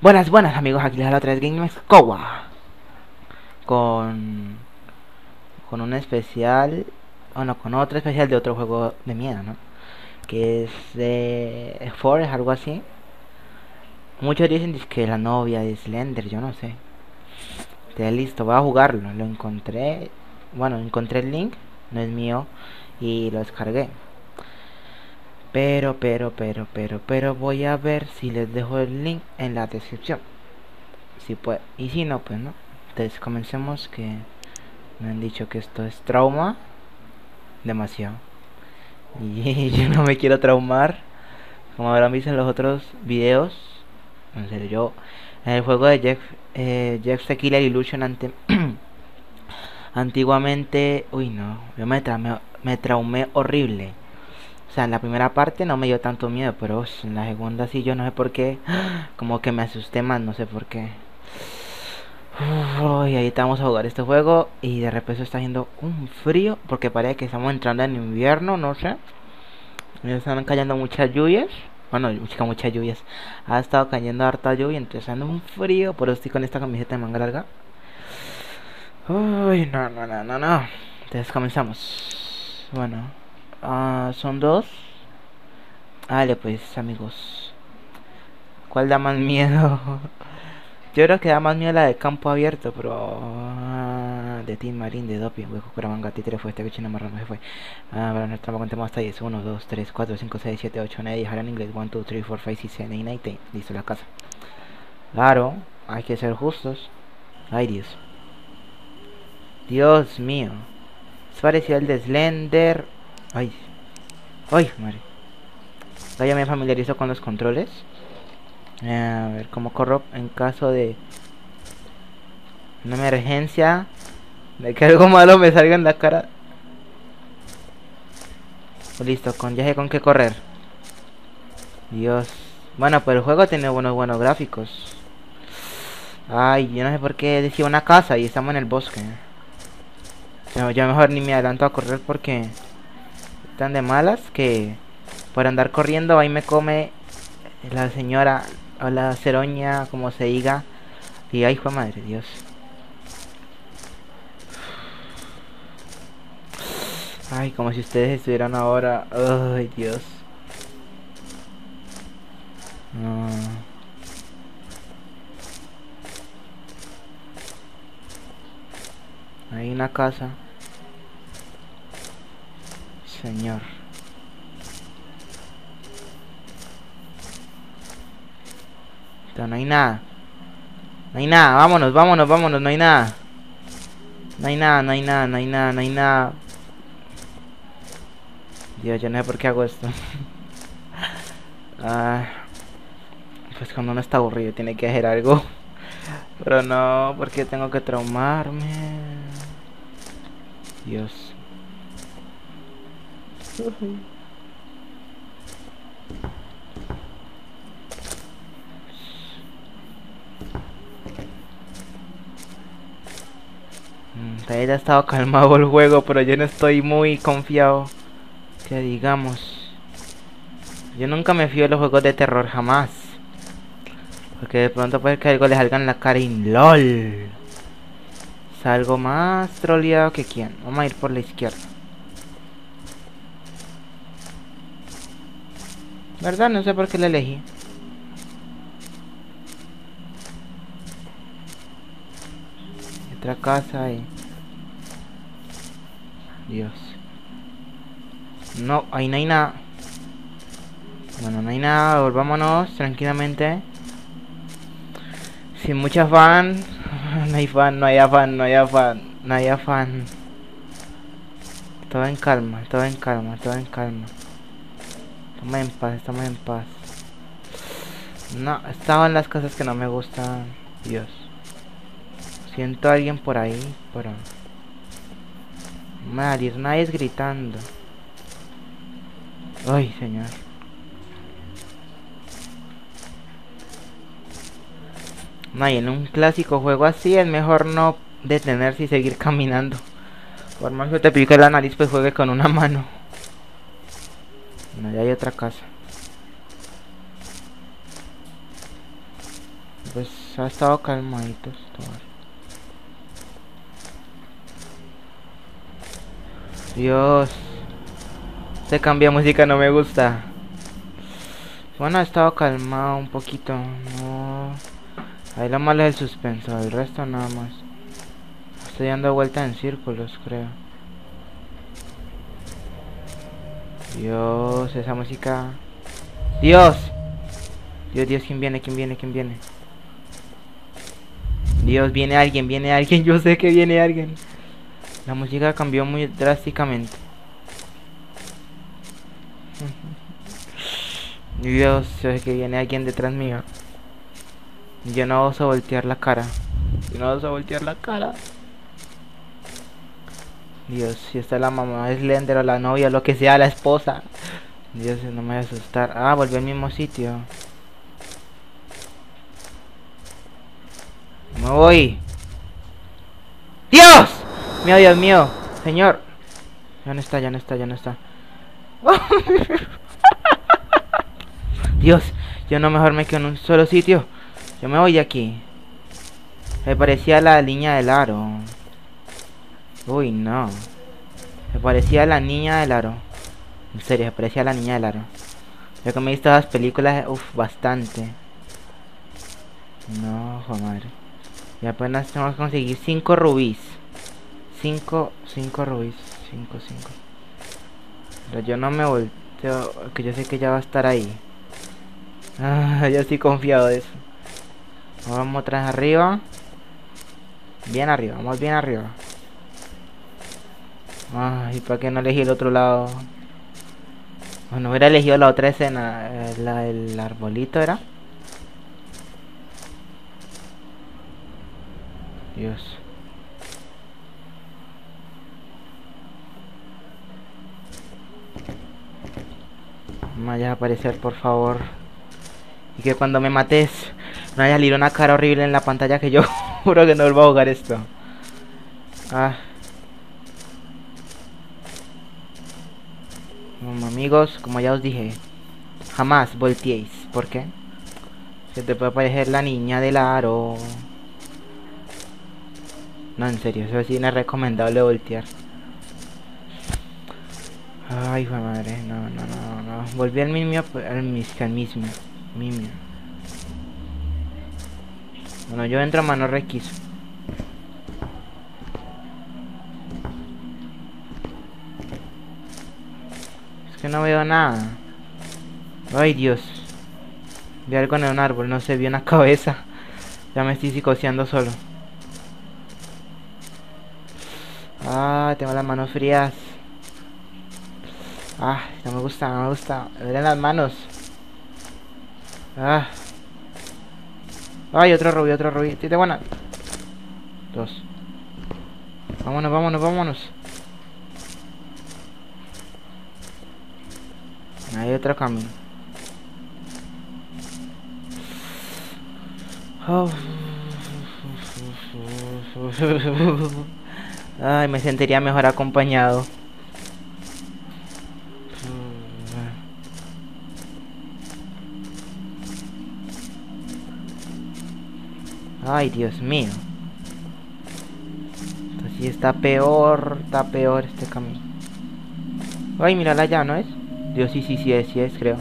Buenas, buenas amigos, aquí les habla 3 Games Kowa Con... Con un especial... Bueno, con otro especial de otro juego de miedo, ¿no? Que es de... Forest, algo así. Muchos dicen que la novia de Slender, yo no sé. Ya listo, voy a jugarlo, lo encontré Bueno, encontré el link, no es mío Y lo descargué pero, pero, pero, pero, pero voy a ver si les dejo el link en la descripción. Si puede. Y si no, pues no. Entonces comencemos que me han dicho que esto es trauma. Demasiado. Y yo no me quiero traumar. Como habrán visto en los otros videos. En serio, yo en el juego de Jeff, eh, Jeff Tequila Illusion ante antiguamente, uy no, yo me, me traumé horrible o sea, en la primera parte no me dio tanto miedo, pero en la segunda sí, yo no sé por qué. Como que me asusté más, no sé por qué. y ahí estamos a jugar este juego y de repente está haciendo un frío porque parece que estamos entrando en invierno, no sé. Están cayendo muchas lluvias. Bueno, muchas, muchas lluvias. Ha estado cayendo harta lluvia, entonces anda un frío. Por eso estoy con esta camiseta de manga larga. Uy, no, no, no, no, no. Entonces comenzamos. Bueno. Ah, son dos. Vale, pues amigos. ¿Cuál da más miedo? Yo creo que da más miedo la de campo abierto, pero... Ah, de Team Marine, de Doping, hueco, Curamanga, Títere fue este bicho no marrón, se fue. Ah, pero nuestra contemos hasta 10. 1, 2, 3, 4, 5, 6, 7, 8, 9, 10. Ahora en inglés. 1, 2, 3, 4, 5, 6, 7, 8, 9, 10. Listo, la casa. Claro, hay que ser justos. Ay, Dios. Dios mío. Es parecido al de Slender Ay. Ay, madre. Ya me familiarizo con los controles. A ver cómo corro en caso de una emergencia. De que algo malo me salga en la cara. Listo, con ya sé con qué correr. Dios. Bueno, pues el juego tiene buenos buenos gráficos. Ay, yo no sé por qué decía una casa y estamos en el bosque. yo mejor ni me adelanto a correr porque tan de malas que por andar corriendo ahí me come la señora o la ceroña, como se diga. Y ahí fue madre, Dios. Ay, como si ustedes estuvieran ahora. Ay, Dios. No. Hay una casa. Señor. no hay nada. No hay nada, vámonos, vámonos, vámonos, no hay nada. No hay nada, no hay nada, no hay nada, no hay nada. Dios, yo no sé por qué hago esto. ah, pues cuando uno está aburrido tiene que hacer algo. Pero no, porque tengo que traumarme. Dios. Todavía ha estado calmado el juego, pero yo no estoy muy confiado. Que digamos. Yo nunca me fío de los juegos de terror, jamás. Porque de pronto puede que algo le salga en la cara y LOL. Salgo más troleado que quien. Vamos a ir por la izquierda. ¿Verdad? No sé por qué la elegí. Otra casa y... Dios. No, ahí no hay nada. Bueno, no hay nada. Volvámonos tranquilamente. Sin mucha afán. No hay fan, no hay afán, no hay afán, no hay afán. Todo en calma, todo en calma, todo en calma. Estamos en paz, estamos en paz. No, estaban las cosas que no me gustan. Dios. Siento a alguien por ahí, pero... Madre, nadie es gritando. Ay, señor. No, en un clásico juego así es mejor no detenerse y seguir caminando. Por más que te pique la nariz, pues juegue con una mano. Bueno, ya hay otra casa. Pues ha estado calmadito. Dios. Se cambia música, no me gusta. Bueno, ha estado calmado un poquito. No. Ahí lo malo es el suspenso, el resto nada más. Estoy dando vuelta en círculos, creo. Dios, esa música. Dios. Dios, Dios, ¿quién viene? ¿Quién viene? ¿Quién viene? Dios, viene alguien, viene alguien. Yo sé que viene alguien. La música cambió muy drásticamente. Dios, sé que viene alguien detrás mío. Yo no oso voltear la cara. Yo no oso voltear la cara. Dios, si está la mamá, es Lender o la novia, lo que sea, la esposa. Dios, no me voy a asustar. Ah, volví al mismo sitio. Me voy. ¡Dios! Mío, Dios mío. Señor. Ya no está, ya no está, ya no está. Dios, yo no mejor me quedo en un solo sitio. Yo me voy de aquí. Me parecía la niña del aro. Uy, no. Me parecía la niña del aro. En serio, me parecía la niña del aro. Yo que me he visto las películas, uff, bastante. No, joder. Y apenas tengo que conseguir 5 rubíes. 5, 5 rubíes. 5, 5. Pero yo no me volteo, que yo sé que ya va a estar ahí. Ah, yo estoy confiado de eso. Vamos atrás arriba. Bien arriba, vamos bien arriba. Ay, ¿para qué no elegí el otro lado? Bueno, hubiera elegido la otra escena, eh, la del arbolito, ¿era? Dios. No vayas a aparecer, por favor. Y que cuando me mates, no haya salido una cara horrible en la pantalla que yo juro que no vuelvo a jugar esto. Ah. Amigos, como ya os dije, jamás volteéis. ¿Por qué? Se te puede aparecer la niña del aro. No, en serio, eso sí no es recomendable voltear. Ay, hijo de madre, no, no, no, no. Volví al mismo, al mismo, al mismo, mismo. Bueno, yo entro a mano requiso. Que no veo nada. Ay, Dios. Vi algo en un árbol, no sé, vi una cabeza. Ya me estoy psicoseando solo. Ah, tengo las manos frías. Ah, no me gusta, no me gusta. Me las manos. Ah. Ay, otro rubí, otro rubí. ¿Tienes buena? Dos. Vámonos, vámonos, vámonos. Hay otro camino. Ay, me sentiría mejor acompañado. Ay, Dios mío. Esto sí está peor, está peor este camino. Ay, mírala ya, ¿no es? Dios, sí, sí, sí es, sí es, creo.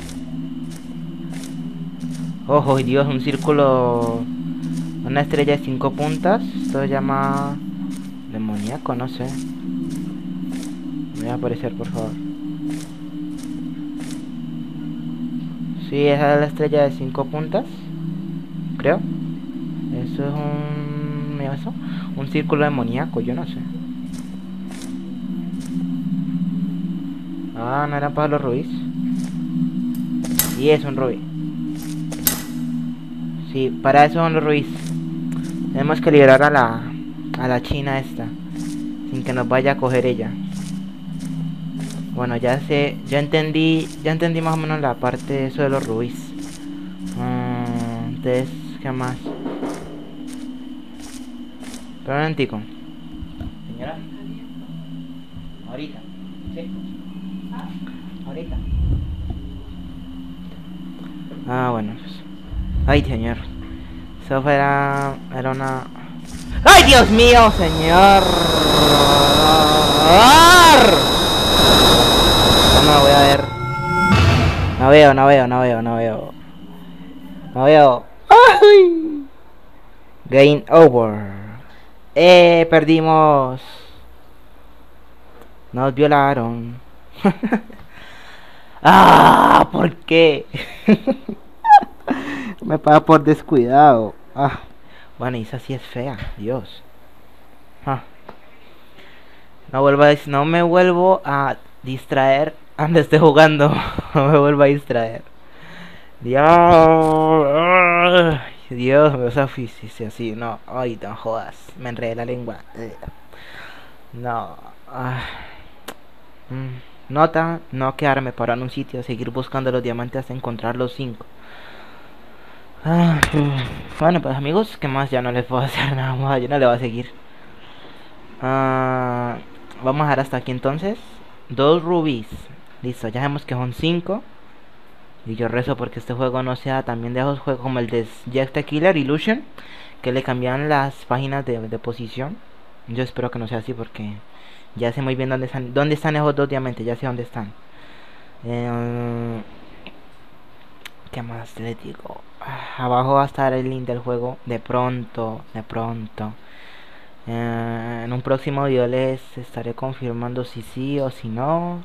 Ojo, Dios, un círculo... Una estrella de cinco puntas. Esto se llama... Demoníaco, no sé. Me va a aparecer, por favor. Sí, esa es la estrella de cinco puntas. Creo. Eso es un... ¿Me eso? Un círculo demoníaco, yo no sé. Ah, no era Pablo Ruiz. Y es un Ruiz. Sí, para eso son los Ruiz. Tenemos que liberar a la a la china esta sin que nos vaya a coger ella. Bueno ya sé ya entendí ya entendí más o menos la parte de eso de los rubíes. Mm, entonces qué más pero un señora. Ahorita. Sí ahorita ah bueno pues. ay señor Eso era, era una... ¡Ay, Dios mío, señor! No, no voy a ver. No veo, no veo, no veo, no veo. No veo. ¡Ay! Game over. Eh, perdimos. Nos violaron. ah, ¿por qué? Me paga por descuidado. Ah. Bueno, esa sí es fea, Dios. Ah. No vuelvo a no me vuelvo a distraer antes esté jugando. no me vuelvo a distraer. Dios. Dios, me a así. No, ay, no jodas. Me enredé la lengua. No. Ah. Mm. Nota, no quedarme parado en un sitio, seguir buscando los diamantes hasta encontrar los cinco. Ah, bueno, pues amigos, ¿qué más? Ya no les puedo hacer nada más, yo no le voy a seguir. Ah, vamos a dejar hasta aquí entonces. Dos rubis. Listo, ya vemos que son cinco. Y yo rezo porque este juego no sea también de esos juegos como el de Jack the Killer Illusion. Que le cambian las páginas de, de posición. Yo espero que no sea así porque ya sé muy bien dónde están, dónde están esos dos diamantes, ya sé dónde están. Eh, ¿Qué más les digo? Ah, abajo va a estar el link del juego de pronto, de pronto. Eh, en un próximo video les estaré confirmando si sí o si no.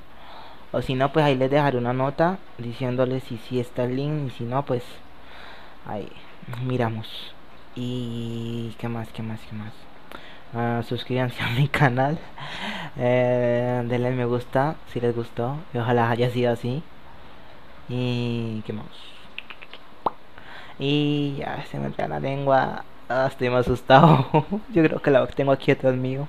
O si no, pues ahí les dejaré una nota diciéndoles si sí está el link y si no, pues ahí miramos. Y qué más, qué más, qué más. Uh, suscríbanse a mi canal. Eh, denle me gusta si les gustó. Y ojalá haya sido así. Y qué más. Y ya se me entra la lengua. Ah, estoy más asustado. Yo creo que la tengo aquí atrás mío.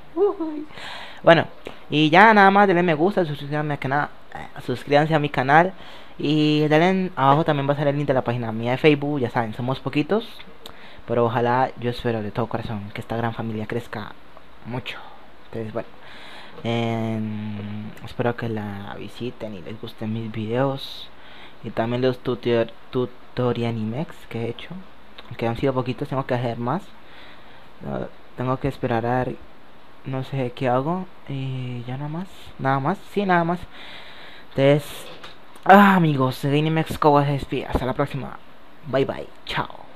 Bueno, y ya nada más denle me gusta, suscríbanse a canal, eh, suscríbanse a mi canal y denle abajo también va a salir el link de la página mía de Facebook, ya saben, somos poquitos, pero ojalá yo espero de todo corazón que esta gran familia crezca mucho. Entonces, bueno, espero que la visiten y les gusten mis videos. Y también los tutor tutorianimex que he hecho que han sido poquitos tengo que hacer más. Tengo que esperar a no sé qué hago y ya nada más nada más sí nada más. Entonces ah, amigos de Animex Hasta la próxima. Bye bye. Chao